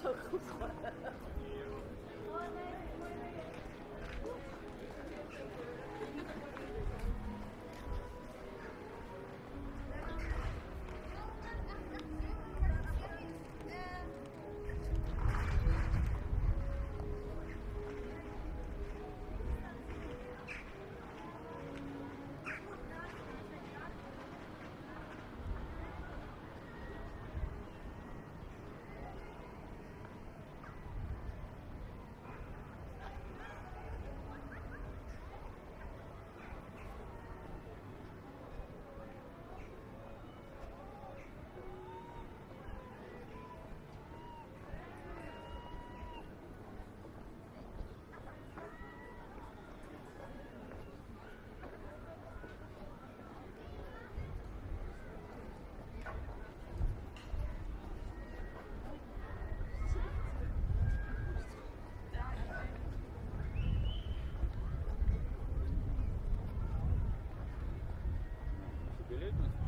小狗过来了。билетность.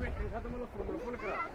me, me lo, me lo pone.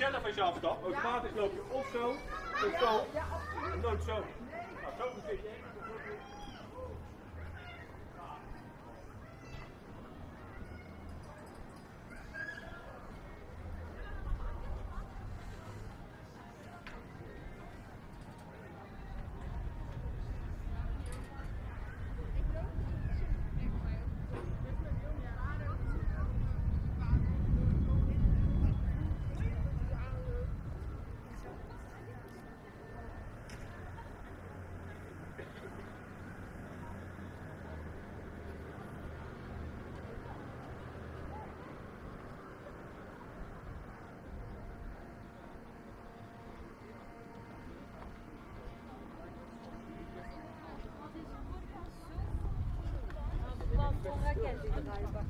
Zelf als je afstapt. Automatisch loop je of zo, of zo, en nooit zo. Nou, zo moet je galiba.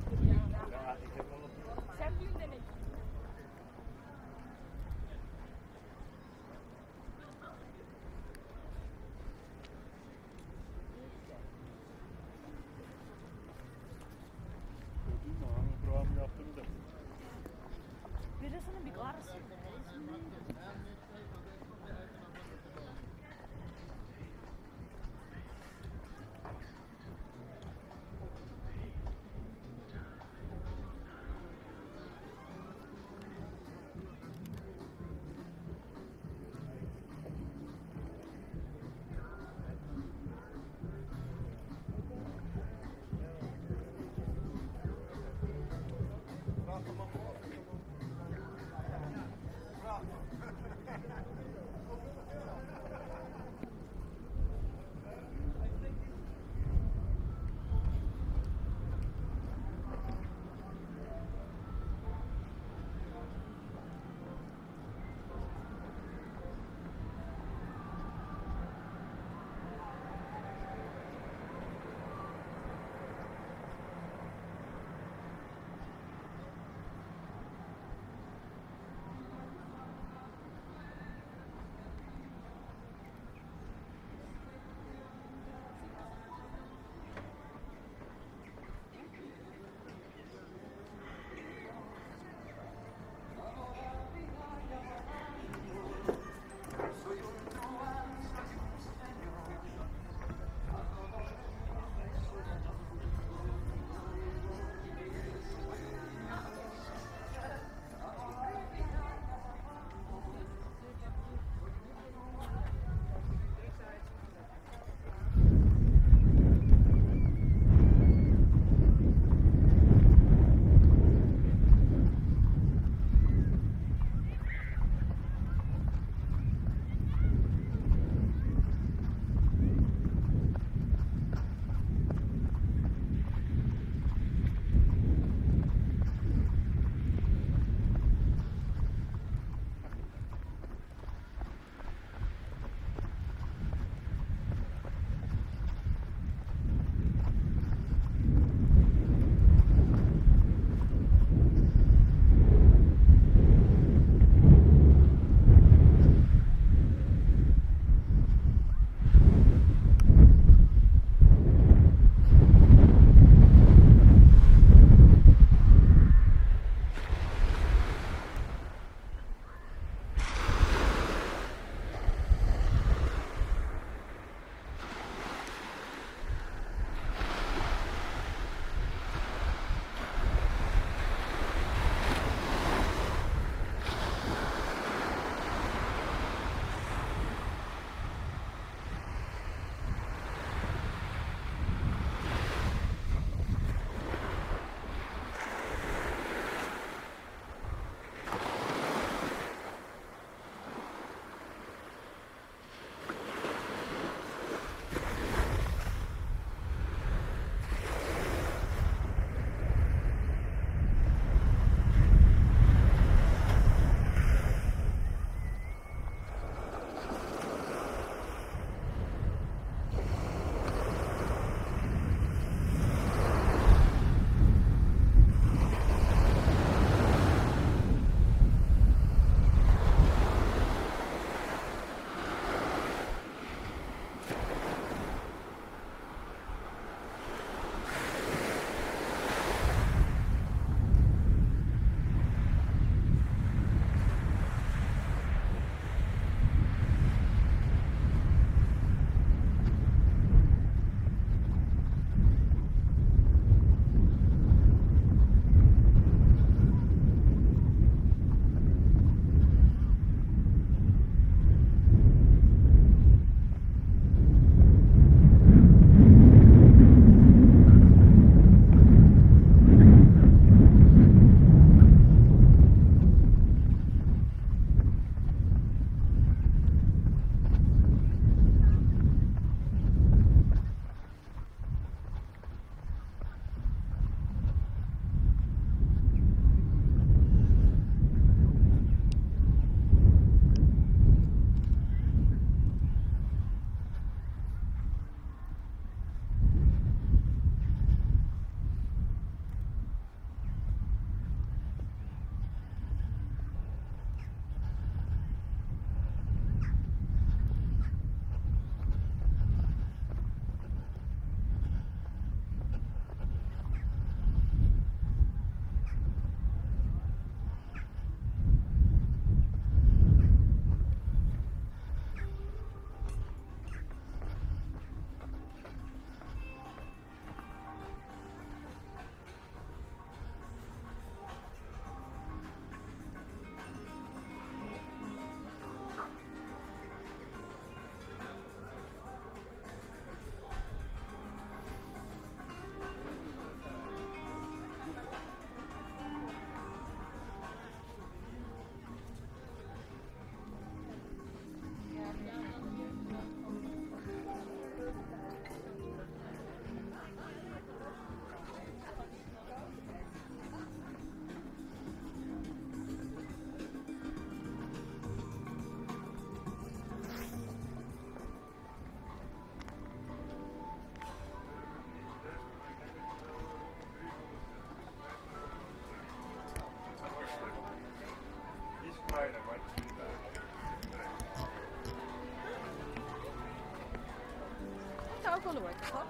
alkohol, alkohol.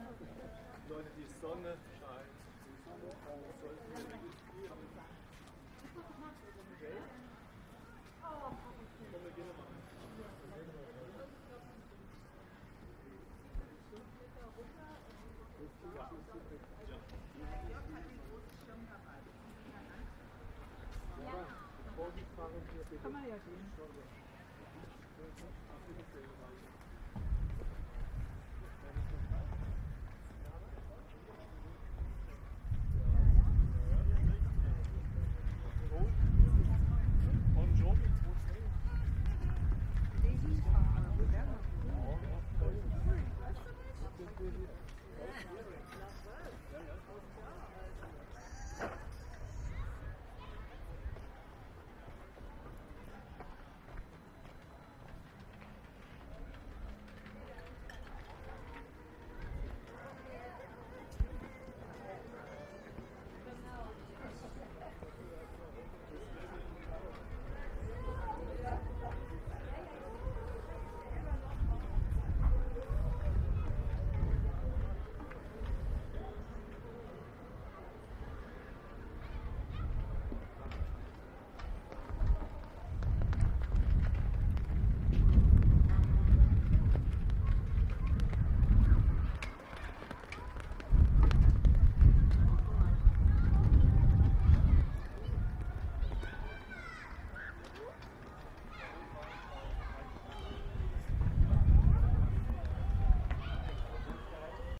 他们要几